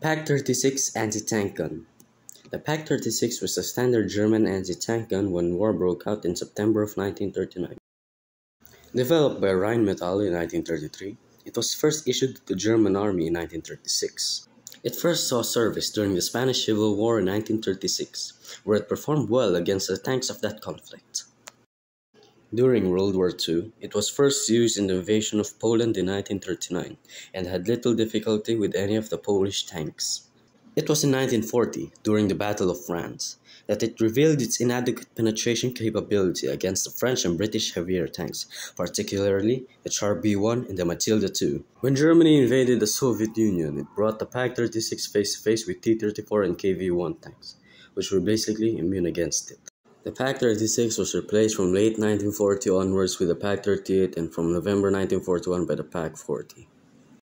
Pak-36 anti-tank gun. The Pak-36 was a standard German anti-tank gun when war broke out in September of 1939. Developed by Rheinmetall in 1933, it was first issued to the German Army in 1936. It first saw service during the Spanish Civil War in 1936, where it performed well against the tanks of that conflict. During World War II, it was first used in the invasion of Poland in 1939 and had little difficulty with any of the Polish tanks. It was in 1940, during the Battle of France, that it revealed its inadequate penetration capability against the French and British heavier tanks, particularly the Char B-1 and the Matilda II. When Germany invaded the Soviet Union, it brought the Pak-36 face-to-face with T-34 and KV-1 tanks, which were basically immune against it. The Pak-36 was replaced from late 1940 onwards with the Pak-38 and from November 1941 by the Pak-40.